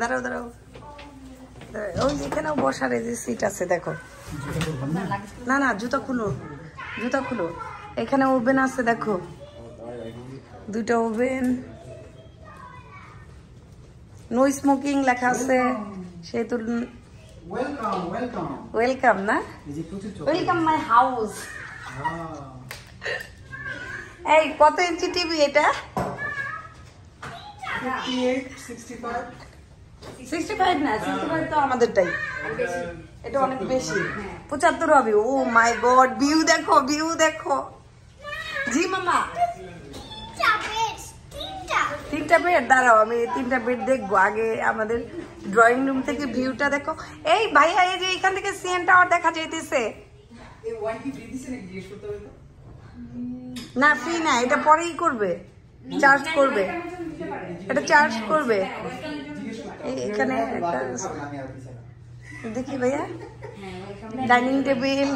দাঁড়াও দাঁড়াও। ওই যেখানেও বসার এই যে সিট আছে দেখো। না না জুতা খুলো জুতা খুলো। এখানে ওভেন আছে দেখো। দুইটা ওভেন নো স্মোকিং লেখা আছে সেহেতু ওয়েলকাম ওয়েলকাম ওয়েলকাম না? ওয়েলকাম মাই হাউস এই কত ইঞ্চি টিভি এটা? সিক্সটি ফাইভ না সিক্সটি ফাইভ তো আমাদেরটাই। এটা অনেক বেশি। পঁচাত্তর হবে। ও মাই গড ভিউ দেখো ভিউ দেখো। জি মামা। তিনটা বেড দাঁড়াও আমি তিনটা বেড দেখব। আগে আমাদের ড্রয়িং রুম থেকে ভিউটা দেখো। এই ভাইয়া এই যে এখান থেকে সিএন টাওয়ার দেখা যাইতেছে। না ফ্রি না এটা পরেই করবে। চার্জ করবে। এটা চার্জ করবে। এখানে একটা দেখি ভাইয়া। Dining table.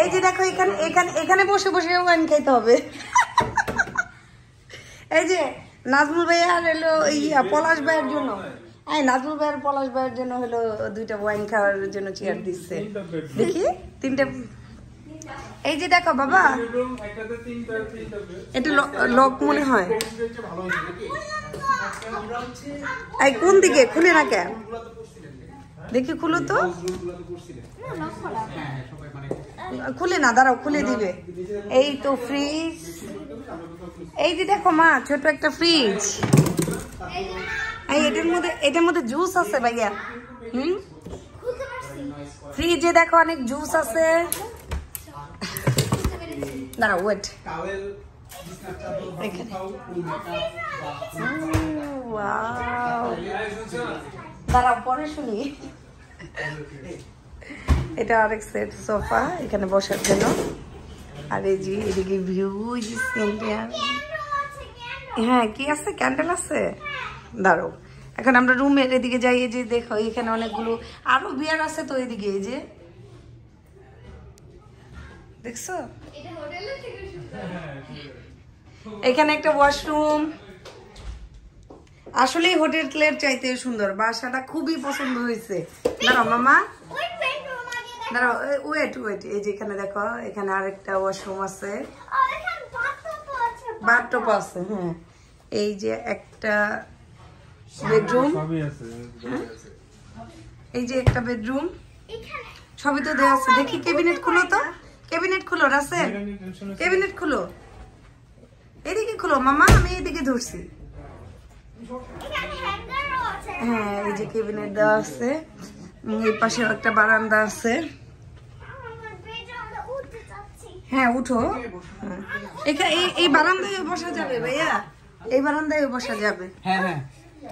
এই যে দেখো এখানে এখানে এখানে বসে বসে ওয়াইন খাইতে হবে। এই যে নাজমুল ভাইয়ার হলো ইয়া, পলাশ ভাইয়ের জন্য। এই নাজমুল ভাইয়ের পলাশ ভাইয়ের জন্য হলো দুইটা ওয়াইন খাওয়ার জন্য চেয়ার দিচ্ছে। দেখি, তিনটা এই যে দেখো বাবা। এটা লক মনে হয়। এই কোন দিকে? খুলে না কেন? দেখি খুলো তো। খুলে না দাঁড়াও খুলে দিবে। এই তো ফ্রিজ এই যে দেখো মা ছোট একটা ফ্রিজ এই এটার মধ্যে এটার মধ্যে জুস আছে ভাইয়া। হুম? ফ্রিজে দেখো অনেক জুস আছে। দাঁড়াও ওয়েট. দাঁড়াও পরে শুনি। এটা আরেক সেট সোফা এখানে বসার জন্য। আর এই যে এদিকে ভিউ যে সিনটা হ্যাঁ কি আছে? ক্যান্ডেল আছে? দাঁড়ো এখন আমরা রুমের এদিকে যাই এই যে দেখো এখানে অনেকগুলো আরও বিয়ার আছে তো এদিকে এই যে। দেখছ? এখানে একটা ওয়াশরুম আসলেই হোটেলের চাইতে সুন্দর। বাসাটা খুবই পছন্দ হয়েছে। দাঁড়াও মামা। দাঁড়াও ওয়েট ওয়েট এই যে এখানে দেখো এখানে আরেকটা ওয়াশরুম আছে। বাথটপ আছে হ্যাঁ। এই যে একটা বেডরুম এই যে একটা বেডরুম সবই তো দেওয়া আছে। দেখি ক্যাবিনেট খুলো তো। ক্যাবিনেট খুলো রাসেল। ক্যাবিনেট খুলো। এদিকে খুলো মামা আমি এদিকে ধরছি। হ্যাঁ এই যে ক্যাবিনেট দেওয়া আছে। এই পাশে একটা বারান্দা আছে। হ্যাঁ উঠো। এখানে এই- এই বারান্দায় বসা যাবে ভাইয়া। এই বারান্দায় বসা যাবে। হ্যাঁ হ্যাঁ।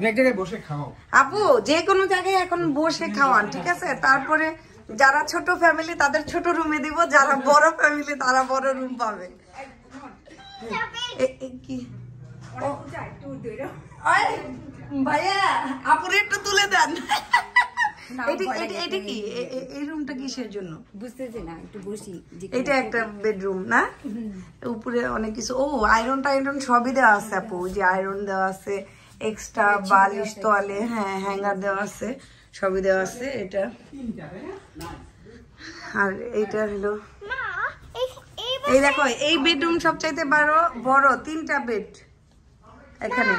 এক জায়গায় বসে খাও। আপু যে কোনো জায়গায় এখন বসে খাওয়ান ঠিক আছে? তারপরে যারা ছোট ফ্যামিলি তাদের ছোট রুমে দিব যারা বড় ফ্যামিলি তারা বড় রুম পাবে। ভাইয়া আপুরে একটু তুলে দেন। এটা- কি? এই রুমটা কিসের জন্য? বুঝতেছি না একটু বসি এটা একটা বেডরুম না? উপরে অনেক কিছু। ও আয়রন টাইরন সবই দেওয়া আছে আপু। যে আয়রন দেওয়া আছে এক্সট্রা বালিশ তোয়ালে হ্যাঁ হ্যাঙ্গার দেওয়া আছে। সবই দেওয়া আছে এটা। আর এইটা হলো এই দেখো এই বেডরুম সবচাইতে বড় বড় তিনটা বেড। এখানে।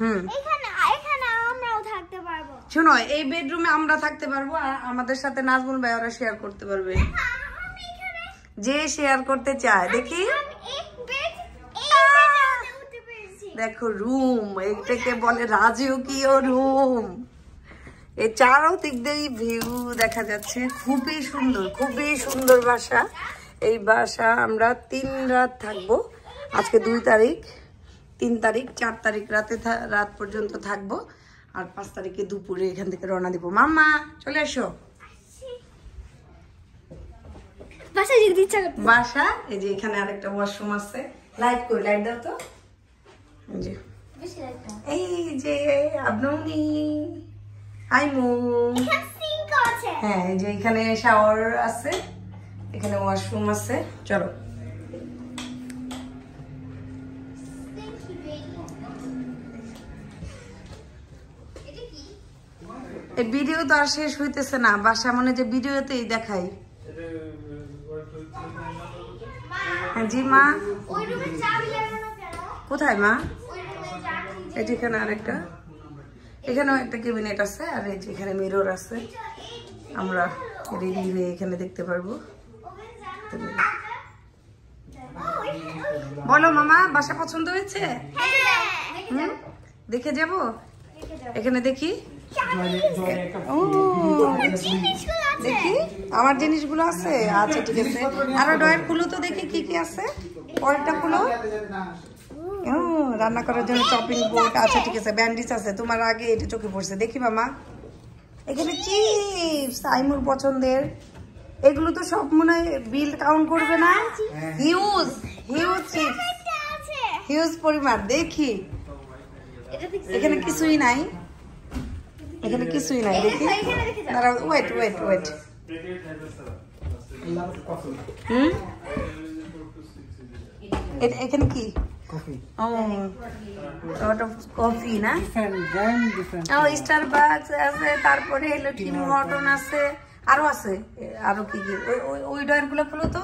হুম। শোনো এই বেডরুমে আমরা থাকতে পারব আর আমাদের সাথে নাজমুল ভাই ওরা শেয়ার করতে পারবে। যে শেয়ার করতে চায় দেখি। দেখো রুম এটাকে বলে রাজকীয় রুম এই চারো দিক দিয়ে ভিউ দেখা যাচ্ছে। খুবই সুন্দর খুবই সুন্দর বাসা। এই বাসা আমরা তিন রাত থাকব। আজকে দুই তারিখ। তিন তারিখ চার তারিখ রাতে রাত পর্যন্ত থাকব। আর পাঁচ তারিখে দুপুরে এখান থেকে রওনা দিব। মাম্মা চলে এসো। বাসা এই যে এখানে আরেকটা ওয়াশরুম আছে। লাইট কই লাইট দাও তো। এই যে বেশি হাই মু হ্যাঁ যে এখানে শাওয়ার আছে এখানে ওয়াশরুম আছে। চলো। এই ভিডিও তো আর শেষ হইতেছে না বাসা মনে যে ভিডিওতেই দেখাই। হ্যাঁ, জি মা। কোথায় মা? এটিখানে আরেকটা। এখানেও একটা ক্যাবিনেট আছে আর এই যে এখানে মিরর আছে। আমরা রেডি হয়ে এখানে দেখতে পারব। বলো মামা বাসা পছন্দ হয়েছে? হ্যাঁ। দেখে যাব? এখানে দেখি। দেখি। আমার জিনিসগুলো আছে। আচ্ছা ঠিক আছে। আরও ডয়ের খুলো তো দেখি কি কি আছে? পরেরটা খুলো ও, রান্না করার জন্য চপিং বোর্ড আচ্ছা ঠিক আছে ব্যান্ডিজ আছে তোমার আগে এটা চোখে পড়ছে। দেখি মামা। এখানে চিপস আইমুর পছন্দের। এগুলো তো সব মনে হয় বিল কাউন্ট করবে না? হিউজ হিউজ চিপস হিউজ পরিমাণ দেখি। এখানে কিছুই নাই। এখানে কিছুই নাই দেখি। Wait wait wait hmm? এখানে কি? Coffee. Different brand, different. ও স্টারবাকস আছে তারপরে হলো টিম হর্টন আছে আরও আছে এ, আরও কি কি? ওই- ওই গুলো তো।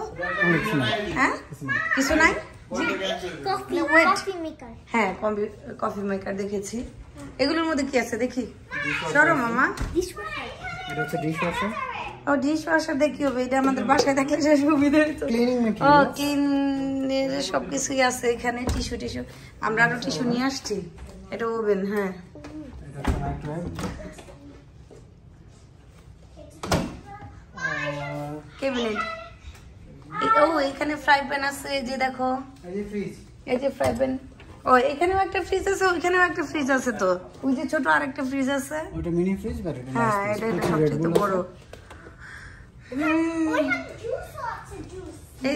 হ্যাঁ? কিছু নাই? হ্যাঁ কফি মেকার দেখেছি। এগুলোর মধ্যে কি আছে? দেখি। সরো মামা। এটা হচ্ছে. ও ডিশ ওয়াশার দেখি হবে? এটা আমাদের বাসায় থাকলে সে সুবিধা হতো। ও ক্লিনের সব কিছুই আছে এখানে টিস্যু টিস্যু আমরা আরও টিস্যু নিয়ে আসছি। এটা ওভেন হ্যাঁ। কেবিনেট ও এখানে ফ্রাই প্যান আছে যে দেখো। এই যে fridge. এই যে ফ্রাই প্যান ও এখানেও একটা ফ্রিজ আছে ওইখানেও একটা ফ্রিজ আছে তো। ওই যে ছোট আরেকটা ফ্রিজ আছে। ওটা fridge, but হ্যাঁ. এটা সবচেয়ে বড় আছে। ওইখানে জুসও আছে জুস এই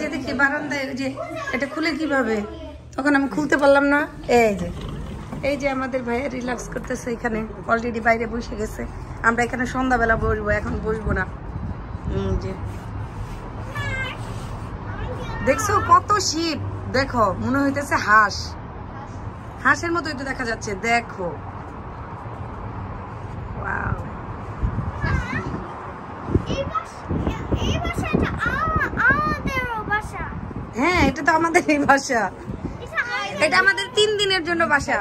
যে দেখি বারান্দায় যে এটা খুলে কীভাবে? তখন আমি খুলতে পারলাম না। এই যে এই যে আমাদের ভাইয়া রিল্যাক্স করতেছে এখানে অলরেডি বাইরে বসে গেছে। আমরা এখানে সন্ধ্যাবেলা বসবো, এখন বসবো না। যে, দেখছ কত শীত দেখো, মনে হইতেছে হাঁস। হাঁসের মতোই তো দেখা যাচ্ছে, দেখো Wow. এই বাসা এই বাসাটা আমা- আমাদেরও বাসা হ্যাঁ এটা তো আমাদের এই বাসা। এটা আমাদের তিন দিনের জন্য বাসা।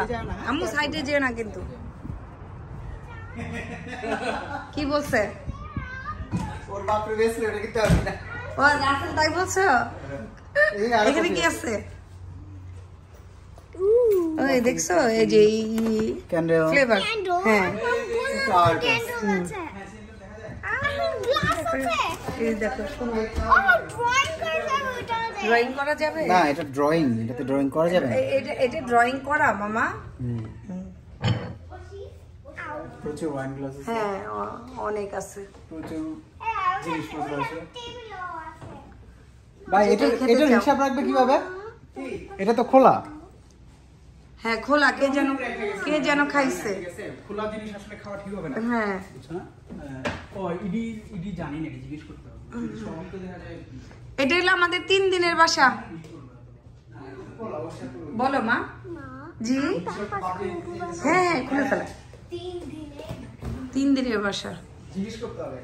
আম্মু সাইডে যেও না কিন্তু। কি বলছে। ও রাসেল তাই বলছো? এখানে কি আছে। ওই দেখছ এই যে. ফ্লেভার হ্যাঁ Flower ক্যান্ডেল আছে গ্লাস আছে এই দেখো সুন্দর ড্রয়িং করে যাবে ওটাতে ড্রয়িং করা যাবে? না এটা ড্রয়িং এটাতে ড্রয়িং করা যাবে এটা এটা ড্রয়িং করা মামা। প্রচুর ওয়াইন গ্লাস হ্যাঁ অনেক আছে। প্রচুর এ আর জিনিসপত্র আছে। ভাই এটা খেতে এটা চাও? হিসাব রাখবে কীভাবে? এটা তো খোলা। হ্যাঁ খোলা কে যেন কে যেন খাইছে? খোলা জিনিস আসলে খাওয়া ঠিক হবে না। হ্যাঁ। বুঝছ না? ও ইডি ইডি জানি না জিজ্ঞেস করতে হবে। এটা হলো আমাদের তিন দিনের বাসা। বলো মা। জি? হ্যাঁ হ্যাঁ খুলে ফেলা। তিন তিন দিনের বাসা। জিজ্ঞেস করতে হবে।